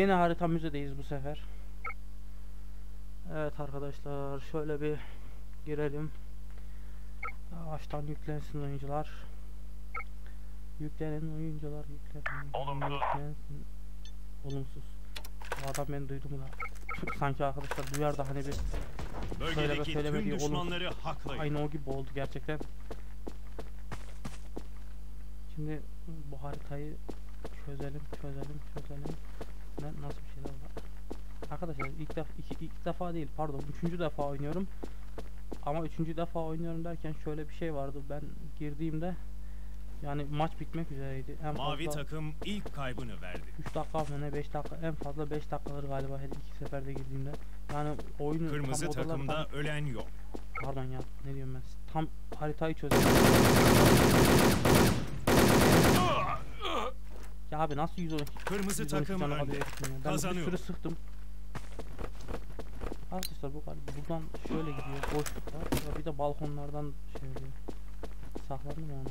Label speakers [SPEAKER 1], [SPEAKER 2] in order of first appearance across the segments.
[SPEAKER 1] Yeni harita müzedeyiz bu sefer. Evet arkadaşlar şöyle bir girelim. Yavaştan yüklensin oyuncular. Yüklenin oyuncular yüklenin.
[SPEAKER 2] Olumsuz.
[SPEAKER 1] Yüklensin. Olumsuz. Bu adam beni duydu mu da? Sanki arkadaşlar duyar da hani bir
[SPEAKER 2] Bölgedeki
[SPEAKER 1] söylemediği olumsuz.
[SPEAKER 2] düşmanları haklayın.
[SPEAKER 1] Aynı o gibi oldu gerçekten. Şimdi bu haritayı çözelim, çözelim, çözelim. Ne, nasıl bir şeyler var? Arkadaşlar ilk defa iki, ilk defa değil pardon üçüncü defa oynuyorum. Ama üçüncü defa oynuyorum derken şöyle bir şey vardı. Ben girdiğimde yani maç bitmek üzereydi. En
[SPEAKER 2] Mavi
[SPEAKER 1] fazla
[SPEAKER 2] takım ilk kaybını verdi.
[SPEAKER 1] 3 dakika mı ne 5 dakika en fazla 5 dakikaları galiba her iki seferde girdiğimde. Yani oyunu
[SPEAKER 2] Kırmızı
[SPEAKER 1] tam
[SPEAKER 2] takımda ölen yok.
[SPEAKER 1] Pardon ya ne diyorum ben tam haritayı çözelim. Ya abi nasıl 112
[SPEAKER 2] Kırmızı
[SPEAKER 1] 112
[SPEAKER 2] takım
[SPEAKER 1] canı
[SPEAKER 2] önde.
[SPEAKER 1] Ben
[SPEAKER 2] Kazanıyor.
[SPEAKER 1] bir sürü sıktım. Arkadaşlar bu galiba buradan şöyle gidiyor boşluk var Ya bir de balkonlardan şey oluyor. Saklandı mı ona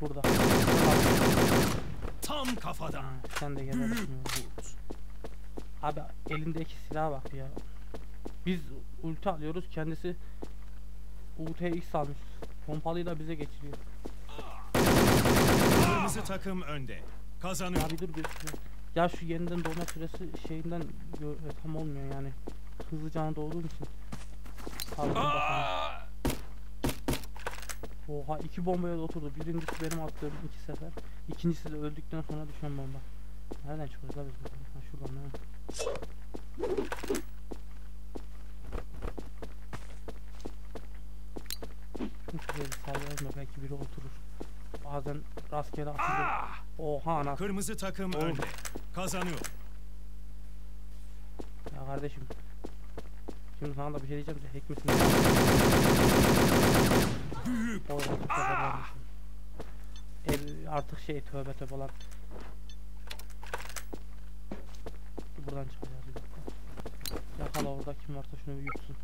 [SPEAKER 1] Burada.
[SPEAKER 2] Tam kafadan.
[SPEAKER 1] Ha, sen de
[SPEAKER 2] kurt.
[SPEAKER 1] Abi elindeki silaha bak ya. Biz ulti alıyoruz kendisi UTX almış. Pompalıyla bize geçiriyor.
[SPEAKER 2] Kırmızı takım önde. Kazanıyor.
[SPEAKER 1] Abi dur göstereyim. Ya şu yeniden doğma süresi şeyinden e, tam olmuyor yani. Hızlı cana doğduğum için. Oha iki bombaya da oturdu. Birincisi benim attığım iki sefer. İkincisi de öldükten sonra düşen bomba. Nereden çıkıyoruz la biz buradan? Ha şuradan mi? Şunu şuraya bir sallayalım da belki biri oturur. Bazen rastgele atınca... Oha ana.
[SPEAKER 2] Kırmızı takım
[SPEAKER 1] Oğlum.
[SPEAKER 2] önde. Kazanıyor.
[SPEAKER 1] Ya kardeşim. Şimdi sana da bir şey diyeceğim de hack misin?
[SPEAKER 2] Büyük.
[SPEAKER 1] Vermişim. El artık şey tövbe tövbe lan. Buradan çıkacağız bir dakika. Yakala orada kim varsa şunu bir yutsun.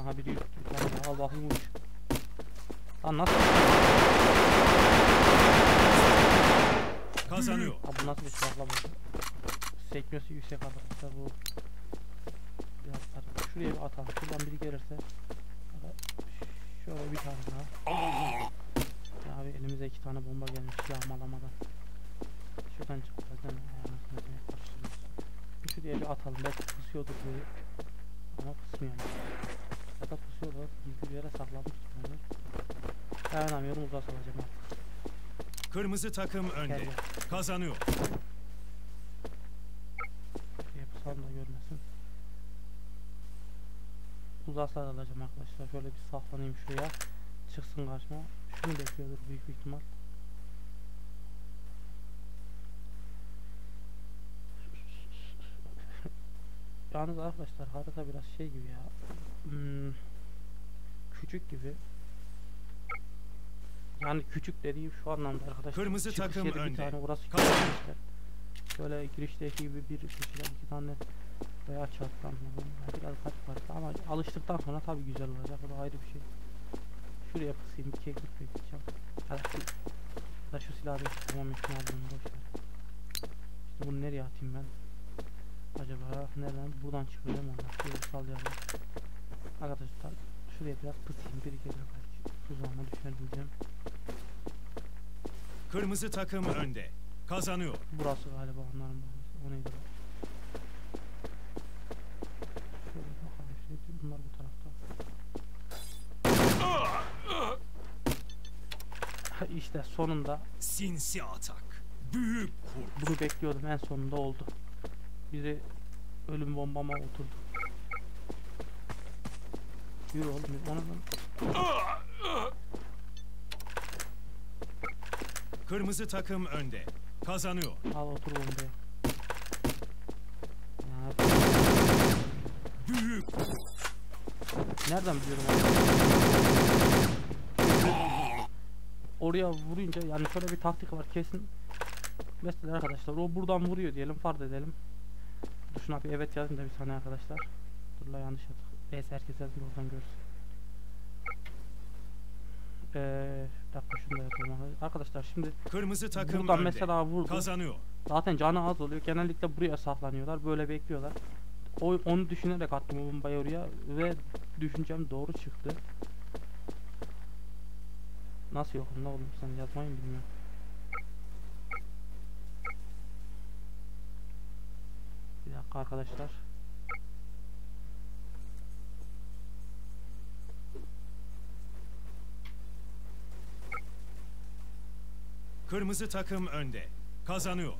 [SPEAKER 1] Aha biri yuttu. Bir tane daha. Al bakayım uç. Lan nasıl?
[SPEAKER 2] Kazanıyor.
[SPEAKER 1] Ha bu nasıl bir silahla bu? Sekmesi yüksek arkadaşlar bu. Tar- Şuraya bir atalım. Şuradan biri gelirse. Şöyle bir tane daha. Ya abi elimize iki tane bomba gelmiş yağmalamadan. Şuradan çıkacağız mi? Ayağına sınırcaya karıştırıyoruz. Şuraya bir atalım. Belki pusuyordur böyle. Ama pusmuyor. Ya da pusuyorlar. Gizli bir yere saklanmış. tutuyorlar. Dayanamıyorum uzak alacağım artık.
[SPEAKER 2] Kırmızı takım
[SPEAKER 1] Gel
[SPEAKER 2] önde.
[SPEAKER 1] gel.
[SPEAKER 2] Kazanıyor.
[SPEAKER 1] Şuraya pusalım da görmesin. Uzaklar alacağım arkadaşlar. Şöyle bir saklanayım şuraya. Çıksın karşıma. Şunu bekliyordur büyük bir ihtimal. Yalnız arkadaşlar harita biraz şey gibi ya. Hmm, küçük gibi. Yani küçük dediğim şu anlamda arkadaşlar.
[SPEAKER 2] Kırmızı
[SPEAKER 1] Çıkış
[SPEAKER 2] takım
[SPEAKER 1] yeri bir
[SPEAKER 2] önde.
[SPEAKER 1] tane orası işte. Böyle girişteki gibi bir kişiden iki tane veya falan. Yani biraz garip var ama alıştıktan sonra tabii güzel olacak. O da ayrı bir şey. Şuraya pısayım. ikiye gidip bekleyeceğim. Hadi. Da şu silahı da tamam üstüne aldım. Boş ver. İşte bunu nereye atayım ben? Acaba nereden? Buradan mi onlar? Şöyle sallayalım. Arkadaşlar şuraya biraz pısayım. Biri gelir belki. Tuzağıma düşer diyeceğim.
[SPEAKER 2] Kırmızı takım önde. Kazanıyor.
[SPEAKER 1] Burası galiba onların babası. O neydi? Şöyle bakalım işte bunlar bu tarafta. İşte sonunda
[SPEAKER 2] Sinsi atak. Büyük kurt.
[SPEAKER 1] bunu bekliyordum en sonunda oldu. Biri ölüm bombama oturdu. Yürü oğlum yürü. Ona lan.
[SPEAKER 2] Kırmızı takım önde. Kazanıyor.
[SPEAKER 1] Al otur bombaya. Ya,
[SPEAKER 2] Büyük.
[SPEAKER 1] nereden biliyorum abi? Oraya vurunca yani şöyle bir taktik var kesin. Mesela arkadaşlar o buradan vuruyor diyelim farz edelim. Dur şuna bir evet yazın da bir saniye arkadaşlar. Dur la yanlış yazdık. Neyse herkes yazın da oradan görsün. Dakika şunu da yapalım. Arkadaşlar şimdi
[SPEAKER 2] Kırmızı takım
[SPEAKER 1] buradan
[SPEAKER 2] önde.
[SPEAKER 1] mesela vurdu.
[SPEAKER 2] Kazanıyor.
[SPEAKER 1] Zaten canı az oluyor. Genellikle buraya saklanıyorlar. Böyle bekliyorlar. O, onu düşünerek attım o bombayı oraya ve düşüncem doğru çıktı. Nasıl yok ne oğlum sen yazmayı bilmiyorum. Bir dakika arkadaşlar.
[SPEAKER 2] Kırmızı takım önde. Kazanıyor.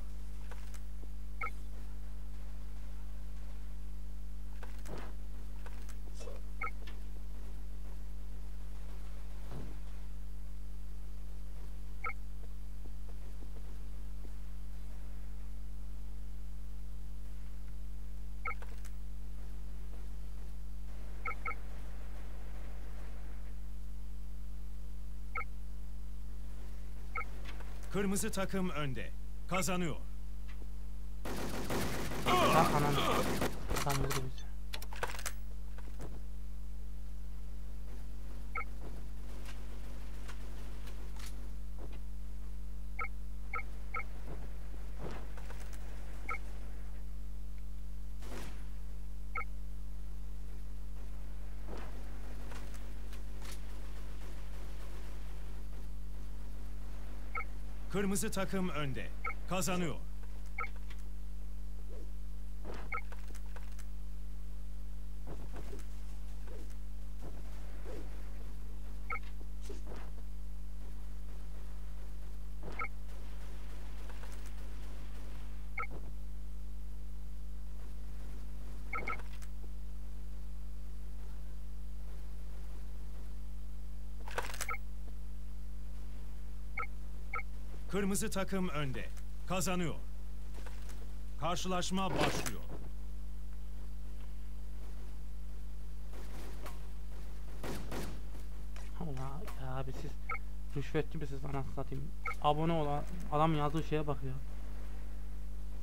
[SPEAKER 2] Kırmızı takım önde. Kazanıyor.
[SPEAKER 1] Bak anam. Vurdu bizi.
[SPEAKER 2] Kırmızı takım önde. Kazanıyor. Kırmızı takım önde. Kazanıyor. Karşılaşma başlıyor.
[SPEAKER 1] Allah abi siz rüşvetçi misiniz anasını satayım. Abone olan adam yazdığı şeye bak ya.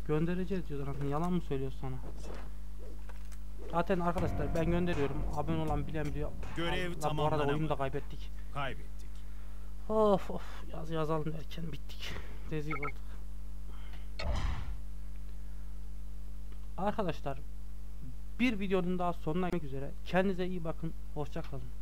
[SPEAKER 1] Göndereceğiz diyor anasını yalan mı söylüyor sana? Zaten arkadaşlar ben gönderiyorum. Abone olan bilen biliyor.
[SPEAKER 2] Görev
[SPEAKER 1] Allah, Bu arada
[SPEAKER 2] tamamlanamadı.
[SPEAKER 1] oyunu da kaybettik.
[SPEAKER 2] Kaybettik.
[SPEAKER 1] Of of yaz yazalım derken bittik. Rezil olduk. Arkadaşlar bir videonun daha sonuna gelmek üzere. Kendinize iyi bakın. Hoşça kalın.